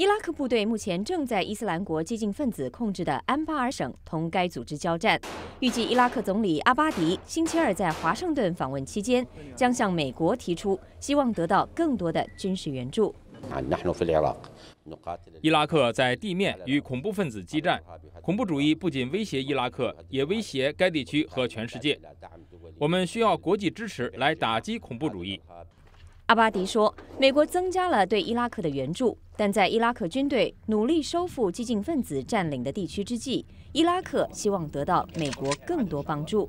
伊拉克部队目前正在伊斯兰国激进分子控制的安巴尔省同该组织交战。预计伊拉克总理阿巴迪星期二在华盛顿访问期间，将向美国提出希望得到更多的军事援助。伊拉克在地面与恐怖分子激战，恐怖主义不仅威胁伊拉克，也威胁该地区和全世界。我们需要国际支持来打击恐怖主义。阿巴迪说：“美国增加了对伊拉克的援助，但在伊拉克军队努力收复激进分子占领的地区之际，伊拉克希望得到美国更多帮助。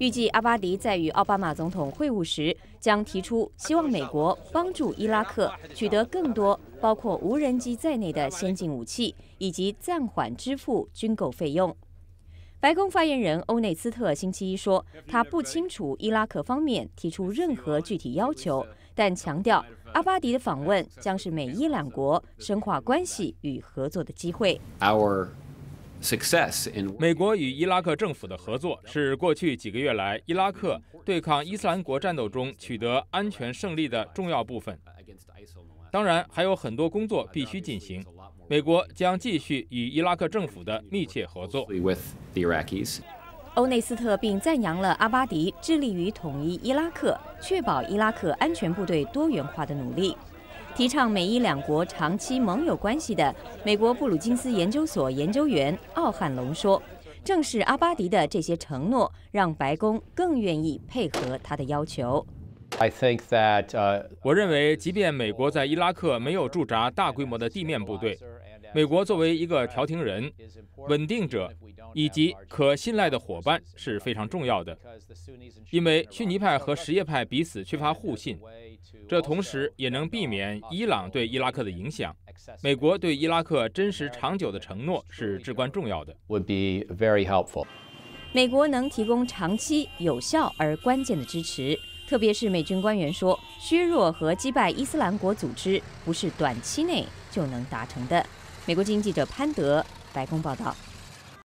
预计阿巴迪在与奥巴马总统会晤时，将提出希望美国帮助伊拉克取得更多包括无人机在内的先进武器，以及暂缓支付军购费用。”白宫发言人欧内斯特星期一说：“他不清楚伊拉克方面提出任何具体要求。”但强调，阿巴迪的访问将是美伊两国深化关系与合作的机会。Our success in 美国与伊拉克政府的合作是过去几个月来伊拉克对抗伊斯兰国战斗中取得安全胜利的重要部分。当然，还有很多工作必须进行。美国将继续与伊拉克政府的密切合作。with the Iraqis. 欧内斯特并赞扬了阿巴迪致力于统一伊拉克、确保伊拉克安全部队多元化的努力。提倡美伊两国长期盟友关系的美国布鲁金斯研究所研究员奥汉龙说：“正是阿巴迪的这些承诺，让白宫更愿意配合他的要求。” I think that 我认为，即便美国在伊拉克没有驻扎大规模的地面部队，美国作为一个调停人、稳定者。以及可信赖的伙伴是非常重要的，因为逊尼派和什叶派彼此缺乏互信，这同时也能避免伊朗对伊拉克的影响。美国对伊拉克真实长久的承诺是至关重要的。would be very helpful. 美国能提供长期、有效而关键的支持，特别是美军官员说，削弱和击败伊斯兰国组织不是短期内就能达成的。美国经济记者潘德，白宫报道。